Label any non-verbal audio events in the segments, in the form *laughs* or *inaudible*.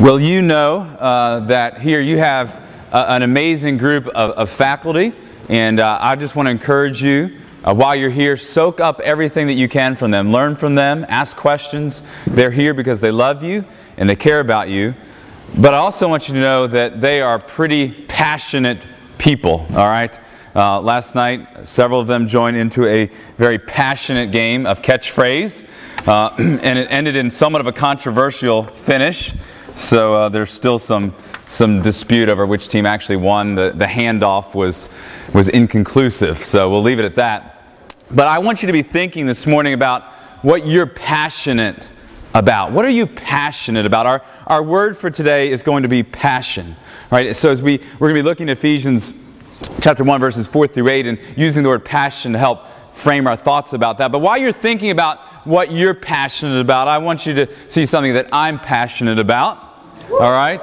Well, you know uh, that here you have a, an amazing group of, of faculty, and uh, I just want to encourage you uh, while you're here, soak up everything that you can from them. Learn from them, ask questions. They're here because they love you and they care about you. But I also want you to know that they are pretty passionate people, all right? Uh, last night, several of them joined into a very passionate game of catchphrase, uh, *clears throat* and it ended in somewhat of a controversial finish. So uh, there's still some, some dispute over which team actually won. The, the handoff was, was inconclusive, so we'll leave it at that. But I want you to be thinking this morning about what you're passionate about. What are you passionate about? Our, our word for today is going to be passion. Right? So as we, we're going to be looking at Ephesians chapter 1, verses 4 through 8, and using the word passion to help frame our thoughts about that. But while you're thinking about what you're passionate about, I want you to see something that I'm passionate about. All right?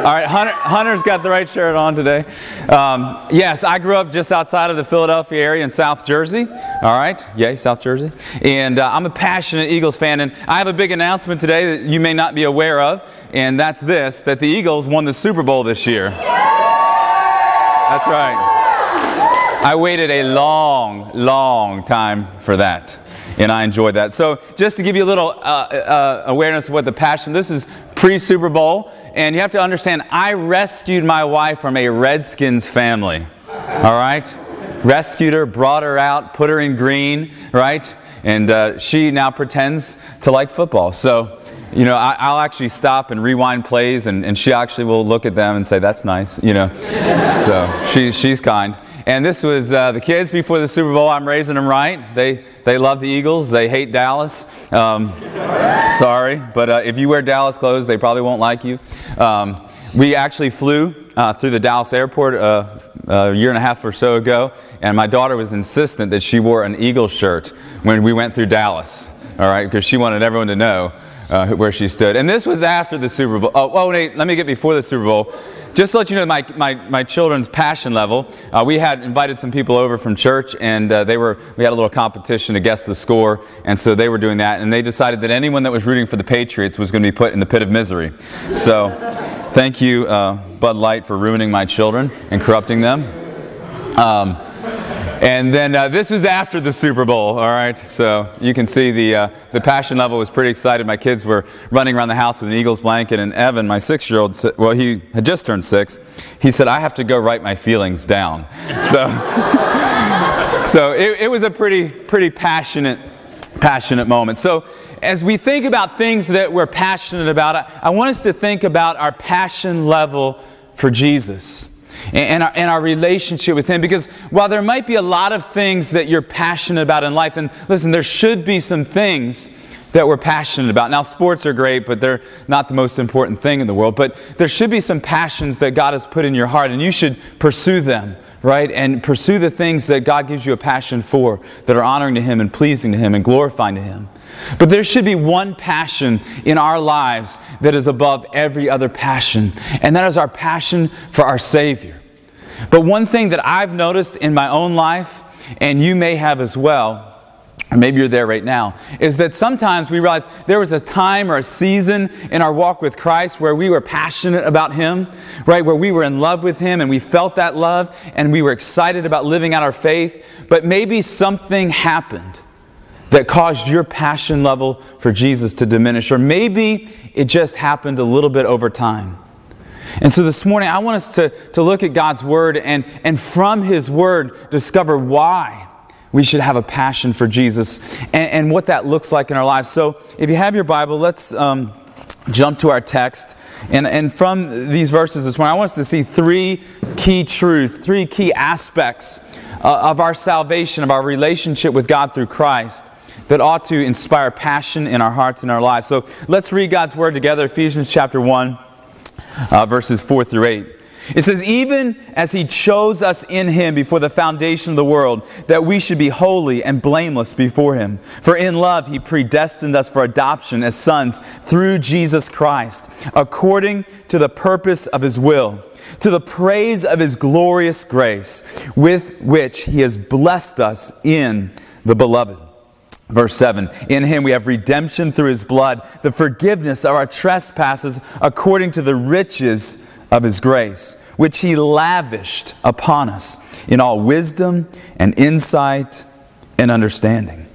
All right, Hunter, Hunter's got the right shirt on today. Um, yes, I grew up just outside of the Philadelphia area in South Jersey. All right, yay, South Jersey. And uh, I'm a passionate Eagles fan, and I have a big announcement today that you may not be aware of, and that's this that the Eagles won the Super Bowl this year. That's right. I waited a long, long time for that, and I enjoyed that. So, just to give you a little uh, uh, awareness of what the passion, this is pre Super Bowl, and you have to understand, I rescued my wife from a Redskins family. All right? Rescued her, brought her out, put her in green, right? And uh, she now pretends to like football. So, you know, I, will actually stop and rewind plays, and, and she actually will look at them and say, that's nice, you know. so she, she's kind. And this was uh, the kids before the Super Bowl. I'm raising them right. They, they love the Eagles. They hate Dallas. Um, sorry, but uh, if you wear Dallas clothes, they probably won't like you. Um, we actually flew uh, through the Dallas airport uh, a year and a half or so ago, and my daughter was insistent that she wore an Eagle shirt when we went through Dallas. All right, because she wanted everyone to know uh, where she stood. And this was after the Super Bowl. Oh, oh, wait, let me get before the Super Bowl. Just to let you know my, my, my children's passion level, uh, we had invited some people over from church, and uh, they were, we had a little competition to guess the score, and so they were doing that, and they decided that anyone that was rooting for the Patriots was going to be put in the pit of misery. So, thank you, uh, Bud Light, for ruining my children and corrupting them. Um, and then uh, this was after the Super Bowl, all right? So you can see the, uh, the passion level was pretty excited. My kids were running around the house with an Eagles blanket, and Evan, my six year old, well, he had just turned six, he said, I have to go write my feelings down. So, *laughs* so it, it was a pretty, pretty passionate, passionate moment. So as we think about things that we're passionate about, I, I want us to think about our passion level for Jesus and our, and our relationship with Him. Because while there might be a lot of things that you're passionate about in life, and listen, there should be some things that we're passionate about. Now, sports are great, but they're not the most important thing in the world. But there should be some passions that God has put in your heart, and you should pursue them, right? And pursue the things that God gives you a passion for that are honoring to Him and pleasing to Him and glorifying to Him. But there should be one passion in our lives that is above every other passion, and that is our passion for our Savior. But one thing that I've noticed in my own life, and you may have as well, maybe you're there right now, is that sometimes we realize there was a time or a season in our walk with Christ where we were passionate about Him, right? Where we were in love with Him and we felt that love and we were excited about living out our faith. But maybe something happened that caused your passion level for Jesus to diminish, or maybe it just happened a little bit over time. And so this morning, I want us to, to look at God's Word and, and from His Word discover why we should have a passion for Jesus and, and what that looks like in our lives. So if you have your Bible, let's um, jump to our text. And, and from these verses this morning, I want us to see three key truths, three key aspects uh, of our salvation, of our relationship with God through Christ that ought to inspire passion in our hearts and our lives. So let's read God's word together, Ephesians chapter 1, uh, verses 4 through 8. It says, Even as he chose us in him before the foundation of the world, that we should be holy and blameless before him. For in love he predestined us for adoption as sons through Jesus Christ, according to the purpose of his will, to the praise of his glorious grace, with which he has blessed us in the beloved. Verse 7 In him we have redemption through his blood, the forgiveness of our trespasses according to the riches of his grace, which he lavished upon us in all wisdom and insight and understanding.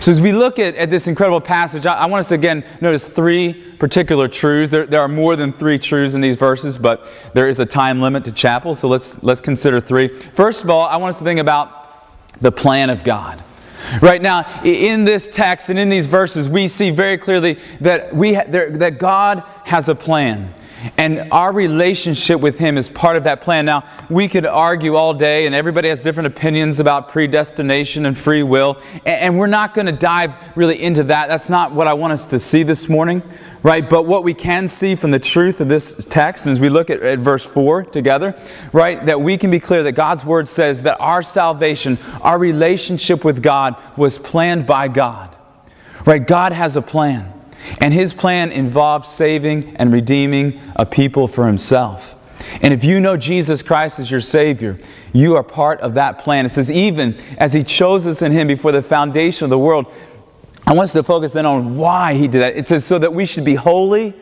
So, as we look at, at this incredible passage, I, I, want us to again notice three particular truths. There, there, are more than three truths in these verses, but there is a time limit to chapel, so let's, let's consider three. First of all, I want us to think about the plan of God. Right now, in this text and in these verses, we see very clearly that, we ha- there, that God has a plan. And our relationship with Him is part of that plan. Now, we could argue all day, and everybody has different opinions about predestination and free will. And we're not going to dive really into that. That's not what I want us to see this morning, right? But what we can see from the truth of this text, and as we look at, at verse 4 together, right, that we can be clear that God's Word says that our salvation, our relationship with God, was planned by God, right? God has a plan. And his plan involved saving and redeeming a people for himself. And if you know Jesus Christ as your Savior, you are part of that plan. It says, even as He chose us in Him before the foundation of the world, I want us to focus then on why He did that. It says, so that we should be holy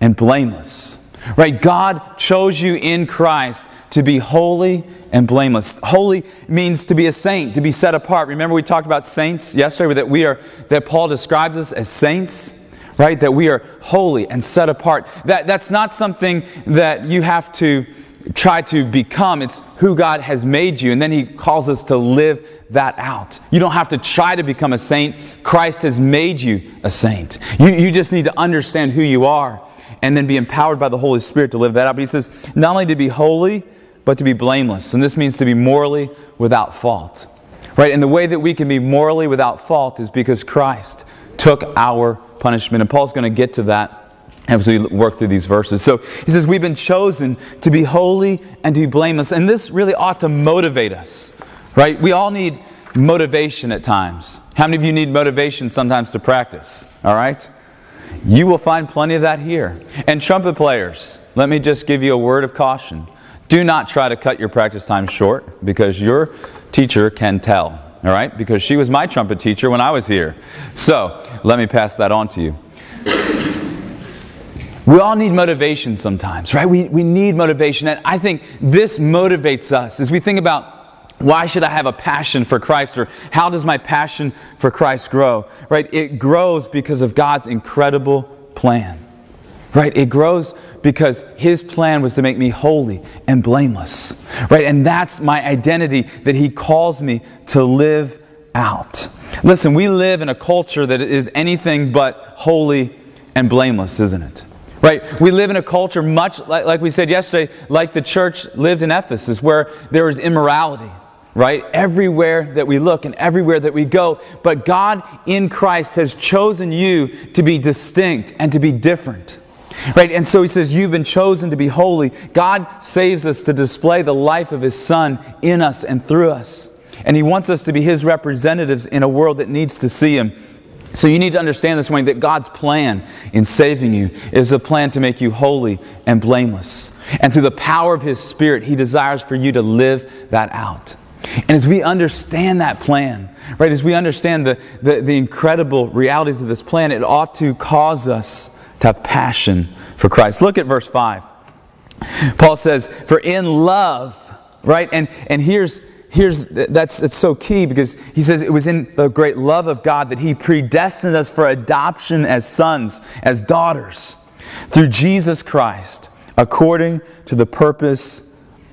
and blameless. Right? God chose you in Christ to be holy and blameless. Holy means to be a saint, to be set apart. Remember we talked about saints yesterday that we are that Paul describes us as saints right? That we are holy and set apart. That, that's not something that you have to try to become. It's who God has made you. And then He calls us to live that out. You don't have to try to become a saint. Christ has made you a saint. You, you just need to understand who you are and then be empowered by the Holy Spirit to live that out. But He says, not only to be holy, but to be blameless. And this means to be morally without fault. Right? And the way that we can be morally without fault is because Christ took our punishment. And Paul's going to get to that as we work through these verses. So he says, We've been chosen to be holy and to be blameless. And this really ought to motivate us, right? We all need motivation at times. How many of you need motivation sometimes to practice? All right? You will find plenty of that here. And trumpet players, let me just give you a word of caution. Do not try to cut your practice time short because your teacher can tell all right? Because she was my trumpet teacher when I was here. So let me pass that on to you. We all need motivation sometimes, right? We, we need motivation. And I think this motivates us as we think about why should I have a passion for Christ or how does my passion for Christ grow, right? It grows because of God's incredible plan. Right? It grows because his plan was to make me holy and blameless. Right? And that's my identity that he calls me to live out. Listen, we live in a culture that is anything but holy and blameless, isn't it? Right? We live in a culture much like, like we said yesterday, like the church lived in Ephesus, where there was immorality right? Everywhere that we look and everywhere that we go. But God in Christ has chosen you to be distinct and to be different. Right? And so he says, You've been chosen to be holy. God saves us to display the life of his Son in us and through us. And he wants us to be his representatives in a world that needs to see him. So you need to understand this morning that God's plan in saving you is a plan to make you holy and blameless. And through the power of his Spirit, he desires for you to live that out. And as we understand that plan, right, as we understand the, the, the incredible realities of this plan, it ought to cause us to have passion for Christ. Look at verse 5. Paul says, For in love, right? And, and here's, here's that's it's so key because he says it was in the great love of God that he predestined us for adoption as sons, as daughters, through Jesus Christ, according to the purpose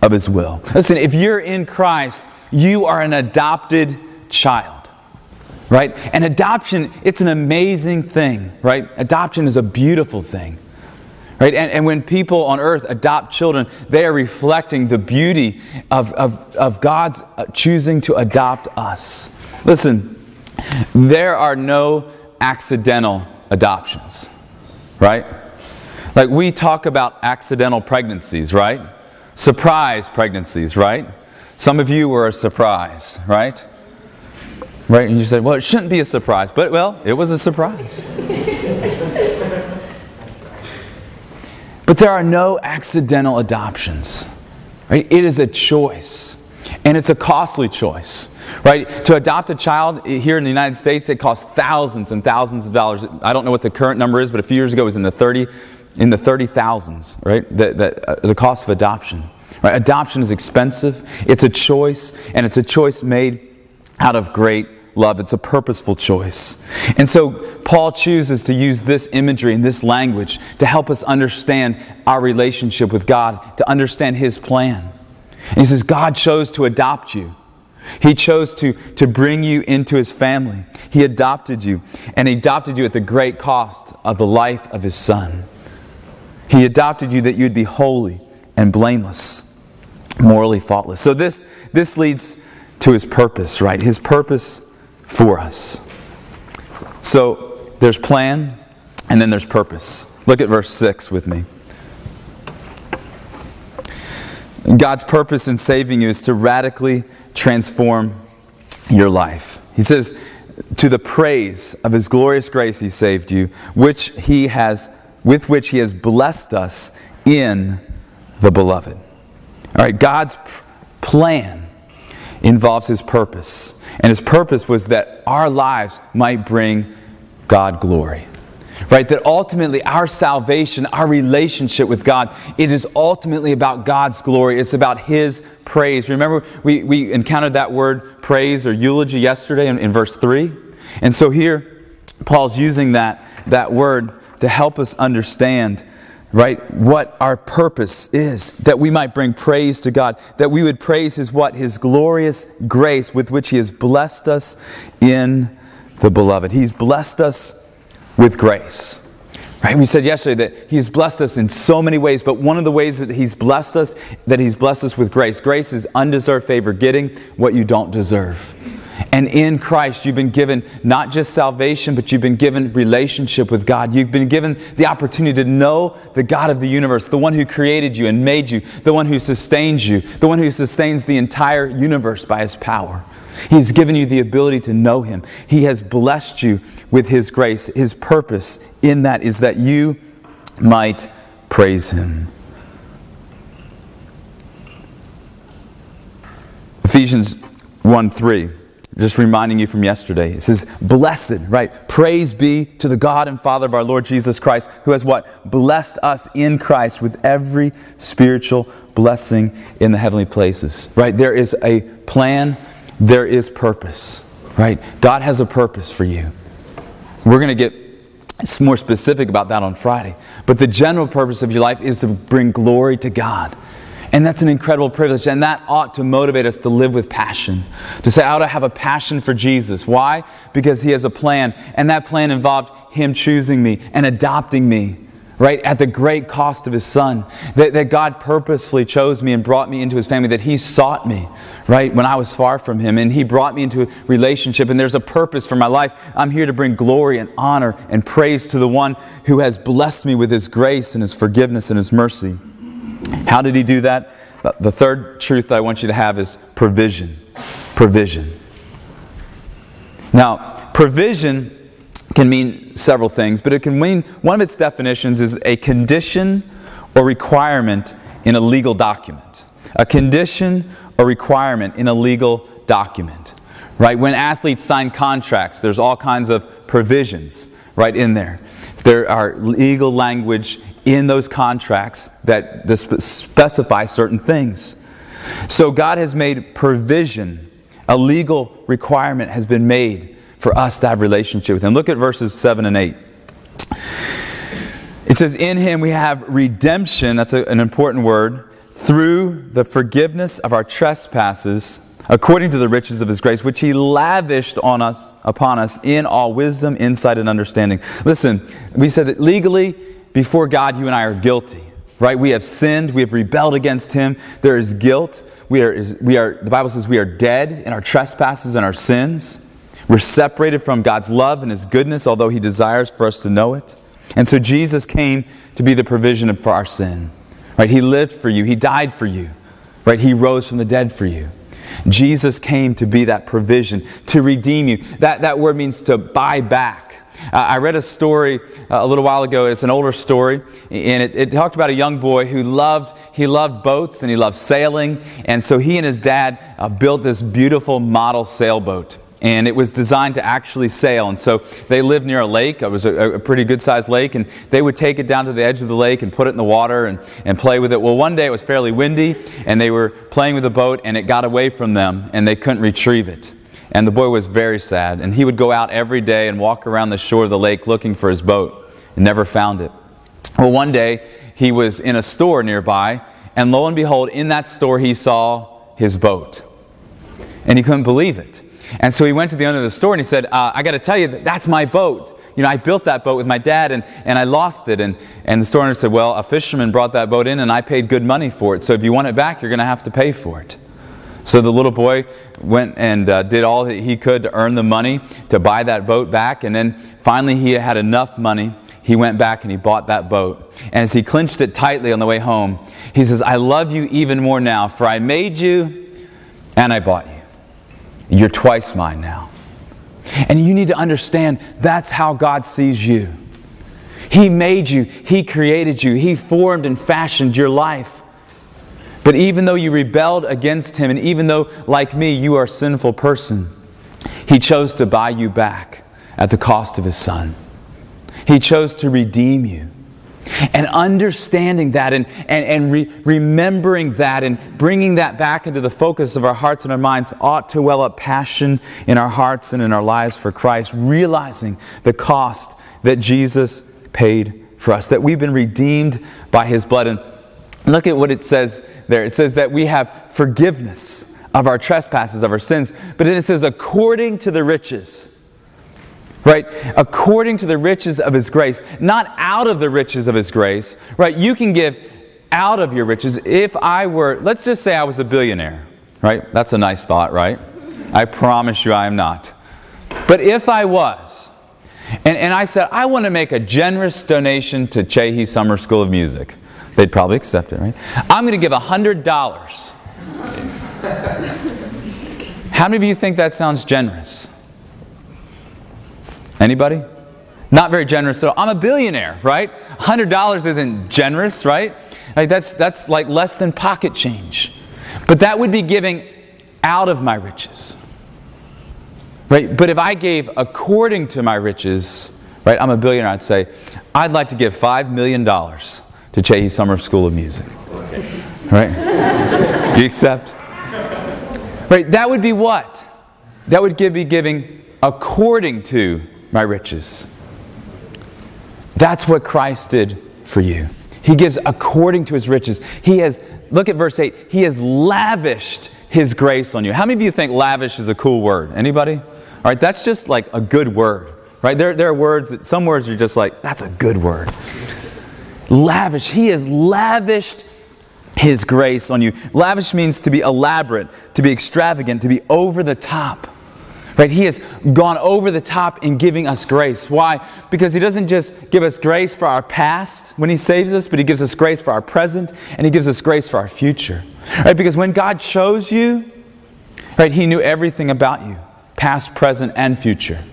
of his will. Listen, if you're in Christ, you are an adopted child right? And adoption, it's an amazing thing, right? Adoption is a beautiful thing, right? And, and when people on earth adopt children, they are reflecting the beauty of, of, of God's uh, choosing to adopt us. Listen, there are no accidental adoptions, right? Like we talk about accidental pregnancies, right? Surprise pregnancies, right? Some of you were a surprise, right? Right? And you said, well, it shouldn't be a surprise. But, well, it was a surprise. but there are no accidental adoptions. Right? It is a choice. And it's a costly choice, right? To adopt a child here in the United States, it costs thousands and thousands of dollars. I don't know what the current number is, but a few years ago it was in the 30, in the 30 thousands, right? The, the, uh, the cost of adoption. Right? Adoption is expensive. It's a choice, and it's a choice made out of great love. It's a purposeful choice. And so Paul chooses to use this imagery and this language to help us understand our relationship with God, to understand his plan. And he says, God chose to adopt you. He chose to, to bring you into his family. He adopted you, and he adopted you at the great cost of the life of his son. He adopted you that you'd be holy and blameless, morally faultless. So this, this leads to his purpose, right? His purpose for us. So there's plan, and then there's purpose. Look at verse 6 with me. God's purpose in saving you is to radically transform your life. He says, to the praise of his glorious grace he saved you, which he has with which he has blessed us in the beloved. All right, God's plan involves his purpose. And his purpose was that our lives might bring God glory. Right? That ultimately our salvation, our relationship with God, it is ultimately about God's glory. It's about His praise. Remember, we, we encountered that word praise or eulogy yesterday in, in verse 3? And so here, Paul's using that, that word to help us understand right what our purpose is that we might bring praise to god that we would praise his what his glorious grace with which he has blessed us in the beloved. He's blessed us with grace right? We said yesterday that he's blessed us in so many ways but one of the ways that he's blessed us that he's blessed us with grace grace is undeserved favor getting what you don't deserve and in Christ, you've been given not just salvation, but you've been given relationship with God. You've been given the opportunity to know the God of the universe, the one who created you and made you, the one who sustains you, the one who sustains the entire universe by his power. He's given you the ability to know him. He has blessed you with his grace. His purpose in that is that you might praise him. Ephesians 1 3. Just reminding you from yesterday. It says, Blessed, right? Praise be to the God and Father of our Lord Jesus Christ, who has what? Blessed us in Christ with every spiritual blessing in the heavenly places, right? There is a plan, there is purpose, right? God has a purpose for you. We're going to get more specific about that on Friday. But the general purpose of your life is to bring glory to God. And that's an incredible privilege. And that ought to motivate us to live with passion. To say, I ought to have a passion for Jesus. Why? Because He has a plan. And that plan involved Him choosing me and adopting me, right? At the great cost of His Son. That, that God purposefully chose me and brought me into His family. That He sought me, right? When I was far from Him. And He brought me into a relationship. And there's a purpose for my life. I'm here to bring glory and honor and praise to the one who has blessed me with His grace and His forgiveness and His mercy. How did he do that? The third truth I want you to have is provision. Provision. Now, provision can mean several things, but it can mean one of its definitions is a condition or requirement in a legal document. A condition or requirement in a legal document. Right? When athletes sign contracts, there's all kinds of provisions right in there. There are legal language in those contracts that specify certain things. So God has made provision, a legal requirement has been made for us to have relationship with Him. Look at verses 7 and 8. It says, In Him we have redemption, that's a, an important word, through the forgiveness of our trespasses according to the riches of his grace, which he lavished on us, upon us in all wisdom, insight, and understanding. Listen, we said that legally before God, you and I are guilty, right? We have sinned. We have rebelled against Him. There is guilt. We are, we are, the Bible says we are dead in our trespasses and our sins. We're separated from God's love and His goodness, although He desires for us to know it. And so Jesus came to be the provision for our sin, right? He lived for you. He died for you, right? He rose from the dead for you. Jesus came to be that provision, to redeem you. That, that word means to buy back Uh, I read a story uh, a little while ago. It's an older story, and it, it, talked about a young boy who loved he loved boats and he loved sailing, and so he and his dad uh, built this beautiful model sailboat and it was designed to actually sail. And so they lived near a lake. It was a, a, pretty good sized lake, and they would take it down to the edge of the lake and put it in the water and, and play with it. Well, one day it was fairly windy, and they were playing with the boat, and it got away from them, and they couldn't retrieve it. And the boy was very sad, and he would go out every day and walk around the shore of the lake looking for his boat and never found it. Well, one day he was in a store nearby, and lo and behold, in that store he saw his boat. And he couldn't believe it. And so he went to the owner of the store and he said, uh, I got to tell you, that that's my boat. You know, I built that boat with my dad and, and I lost it. And, and the store owner said, Well, a fisherman brought that boat in and I paid good money for it. So if you want it back, you're going to have to pay for it. So the little boy went and uh, did all that he could to earn the money to buy that boat back. And then finally, he had enough money. He went back and he bought that boat. And as he clinched it tightly on the way home, he says, I love you even more now, for I made you and I bought you. You're twice mine now. And you need to understand that's how God sees you. He made you, He created you, He formed and fashioned your life. But even though you rebelled against Him, and even though, like me, you are a sinful person, He chose to buy you back at the cost of His Son. He chose to redeem you. And understanding that and, and, and re- remembering that and bringing that back into the focus of our hearts and our minds ought to well up passion in our hearts and in our lives for Christ, realizing the cost that Jesus paid for us, that we've been redeemed by his blood. And look at what it says there it says that we have forgiveness of our trespasses, of our sins, but then it says, according to the riches right? According to the riches of his grace, not out of the riches of his grace, right? You can give out of your riches. If I were, let's just say I was a billionaire, right? That's a nice thought, right? I promise you I am not. But if I was, and, and I said, I want to make a generous donation to Csehy Summer School of Music, they'd probably accept it, right? I'm going to give $100. How many of you think that sounds generous? Anybody? Not very generous at all. I'm a billionaire, right? $100 isn't generous, right? Like that's, that's like less than pocket change. But that would be giving out of my riches. Right? But if I gave according to my riches, right, I'm a billionaire, I'd say, I'd like to give $5 million to Csehy Summer School of Music. Right? you accept? Right? That would be what? That would give, be giving according to my riches. That's what Christ did for you. He gives according to his riches. He has, look at verse 8, he has lavished his grace on you. How many of you think lavish is a cool word? Anybody? All right, that's just like a good word, right? There, there are words that some words are just like, that's a good word. Lavish. He has lavished his grace on you. Lavish means to be elaborate, to be extravagant, to be over the top. Right? He has gone over the top in giving us grace. Why? Because He doesn't just give us grace for our past when He saves us, but He gives us grace for our present and He gives us grace for our future. Right? Because when God chose you, right, He knew everything about you, past, present, and future.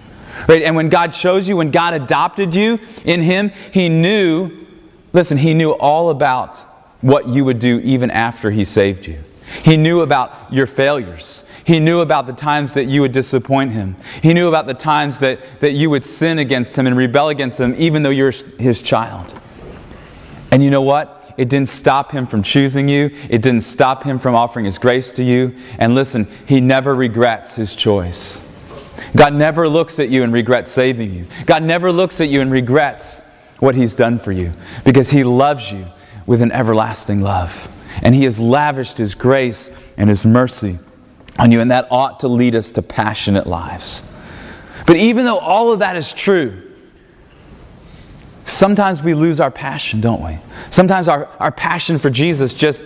Right? And when God chose you, when God adopted you in Him, He knew, listen, He knew all about what you would do even after He saved you. He knew about your failures. He knew about the times that you would disappoint him. He knew about the times that, that you would sin against him and rebel against him, even though you're his child. And you know what? It didn't stop him from choosing you. It didn't stop him from offering his grace to you. And listen, he never regrets his choice. God never looks at you and regrets saving you. God never looks at you and regrets what he's done for you because he loves you with an everlasting love. And he has lavished his grace and his mercy on you, and that ought to lead us to passionate lives. But even though all of that is true, sometimes we lose our passion, don't we? Sometimes our, our passion for Jesus just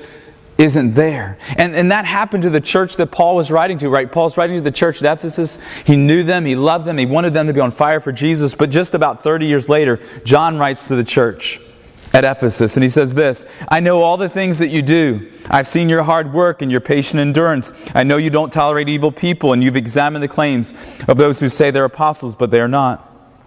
isn't there. And, and that happened to the church that Paul was writing to, right? Paul's writing to the church at Ephesus. He knew them, he loved them, he wanted them to be on fire for Jesus. But just about 30 years later, John writes to the church at Ephesus, and he says this I know all the things that you do. I've seen your hard work and your patient endurance. I know you don't tolerate evil people, and you've examined the claims of those who say they're apostles, but they are not.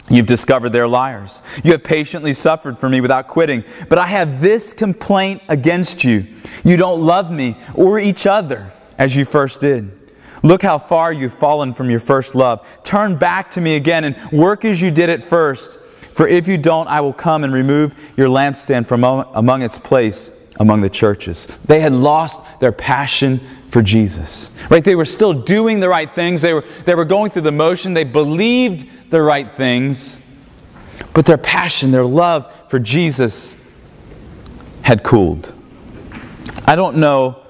You've discovered they're liars. You have patiently suffered for me without quitting. But I have this complaint against you. You don't love me or each other as you first did. Look how far you've fallen from your first love. Turn back to me again and work as you did at first. For if you don't, I will come and remove your lampstand from among its place among the churches. They had lost their passion for Jesus. Right? They were still doing the right things. They were, they were going through the motion. They believed the right things. But their passion, their love for Jesus had cooled. I don't know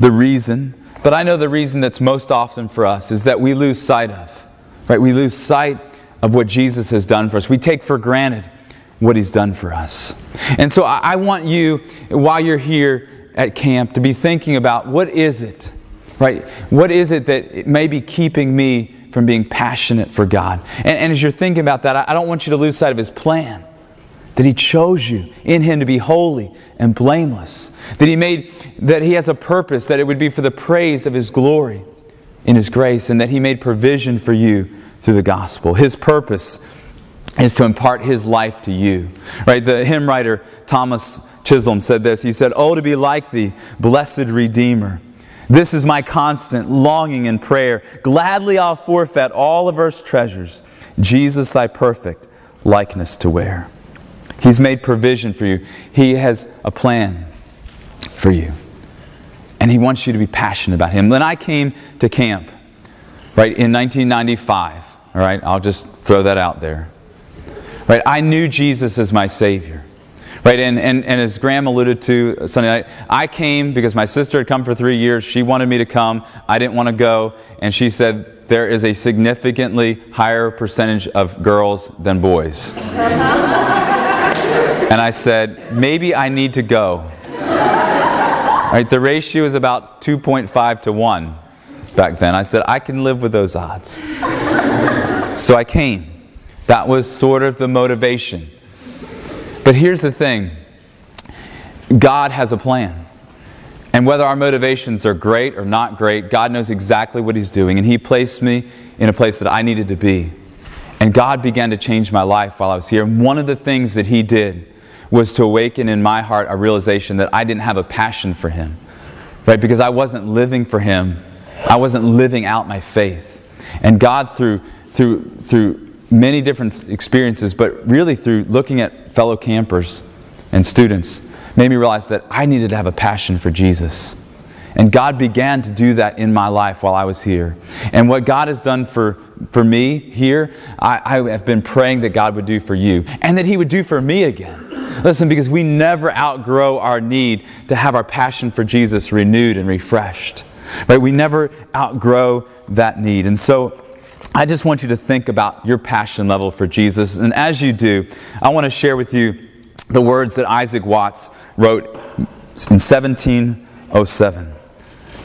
the reason, but I know the reason that's most often for us is that we lose sight of. Right? We lose sight of what Jesus has done for us. We take for granted what he's done for us. And so I want you, while you're here at camp, to be thinking about what is it, right? What is it that may be keeping me from being passionate for God? And, and as you're thinking about that, I don't want you to lose sight of his plan. That he chose you in him to be holy and blameless. That he made, that he has a purpose, that it would be for the praise of his glory in his grace, and that he made provision for you through the gospel. His purpose is to impart his life to you. Right? The hymn writer Thomas Chisholm said this. He said, Oh, to be like thee, blessed Redeemer. This is my constant longing and prayer. Gladly I'll forfeit all of earth's treasures, Jesus, thy perfect likeness to wear. He's made provision for you. He has a plan for you. And he wants you to be passionate about him. When I came to camp, right, in 1995, all right, I'll just throw that out there. Right? I knew Jesus as my Savior. Right? And, and, and as Graham alluded to uh, Sunday night, I came because my sister had come for three years. She wanted me to come. I didn't want to go. And she said, there is a significantly higher percentage of girls than boys. *laughs* and I said, maybe I need to go. Right? The ratio is about 2.5 to 1 back then. I said, I can live with those odds. So I came. That was sort of the motivation. But here's the thing God has a plan. And whether our motivations are great or not great, God knows exactly what He's doing. And He placed me in a place that I needed to be. And God began to change my life while I was here. And one of the things that He did was to awaken in my heart a realization that I didn't have a passion for Him. Right? Because I wasn't living for Him, I wasn't living out my faith. And God, through, through, through many different experiences, but really through looking at fellow campers and students, made me realize that I needed to have a passion for Jesus. And God began to do that in my life while I was here. And what God has done for, for me here, I, I have been praying that God would do for you and that He would do for me again. Listen, because we never outgrow our need to have our passion for Jesus renewed and refreshed. Right? We never outgrow that need. And so I just want you to think about your passion level for Jesus. And as you do, I want to share with you the words that Isaac Watts wrote in 1707.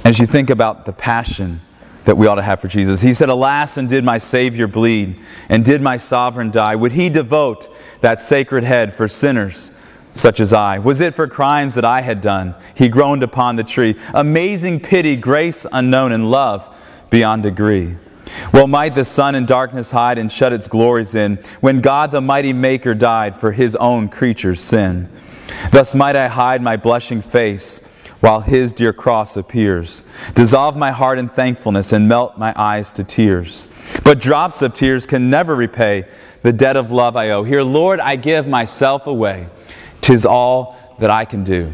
As you think about the passion that we ought to have for Jesus. He said, Alas, and did my Savior bleed, and did my sovereign die? Would he devote that sacred head for sinners such as I? Was it for crimes that I had done? He groaned upon the tree. Amazing pity, grace unknown, and love beyond degree. Well, might the sun in darkness hide and shut its glories in, when God the mighty Maker died for his own creature's sin. Thus might I hide my blushing face while his dear cross appears, dissolve my heart in thankfulness and melt my eyes to tears. But drops of tears can never repay the debt of love I owe. Here, Lord, I give myself away. Tis all that I can do.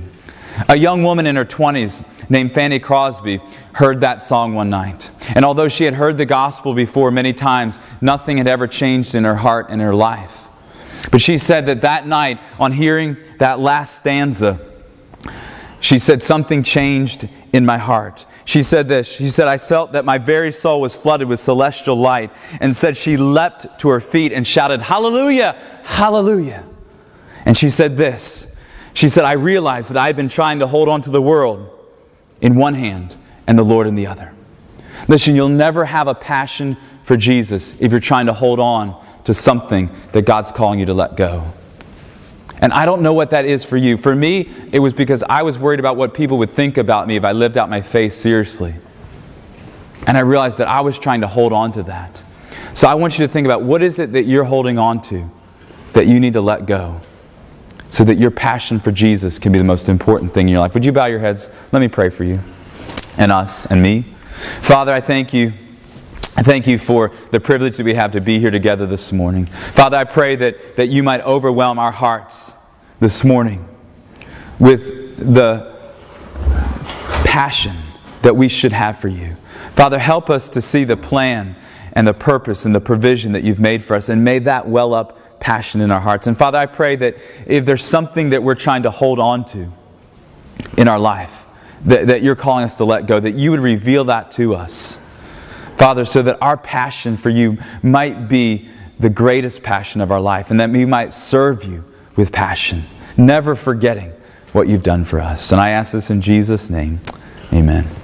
A young woman in her 20s named Fanny Crosby heard that song one night. And although she had heard the gospel before many times, nothing had ever changed in her heart and her life. But she said that that night, on hearing that last stanza, she said, Something changed in my heart. She said this She said, I felt that my very soul was flooded with celestial light, and said she leapt to her feet and shouted, Hallelujah! Hallelujah! And she said this She said, I realized that I had been trying to hold on to the world in one hand and the Lord in the other. Listen, you'll never have a passion for Jesus if you're trying to hold on to something that God's calling you to let go. And I don't know what that is for you. For me, it was because I was worried about what people would think about me if I lived out my faith seriously. And I realized that I was trying to hold on to that. So I want you to think about what is it that you're holding on to that you need to let go so that your passion for Jesus can be the most important thing in your life. Would you bow your heads? Let me pray for you and us and me. Father, I thank you. I thank you for the privilege that we have to be here together this morning. Father, I pray that, that you might overwhelm our hearts this morning with the passion that we should have for you. Father, help us to see the plan and the purpose and the provision that you've made for us, and may that well up passion in our hearts. And Father, I pray that if there's something that we're trying to hold on to in our life, that, that you're calling us to let go, that you would reveal that to us. Father, so that our passion for you might be the greatest passion of our life, and that we might serve you with passion, never forgetting what you've done for us. And I ask this in Jesus' name. Amen.